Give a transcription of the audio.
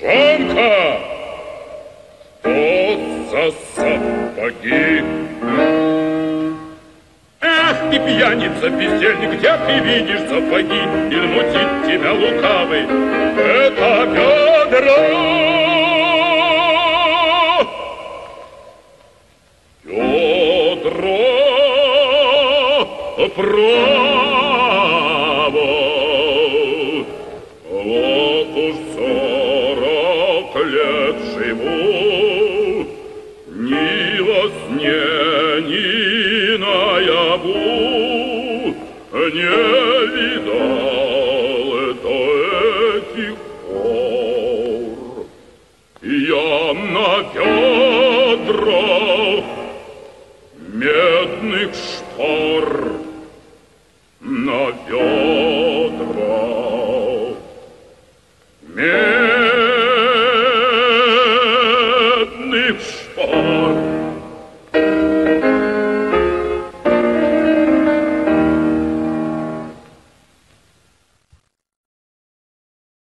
Жорко! Тот за сапоги. Эх, ты пьяница, бездельник, где ты видишь сапоги? И мутит тебя лукавый. Это бедра! Петро, лет живу, ни во сне, ни наяву не видал это этих пор. Я на ведрах медных штор на ведрах lives.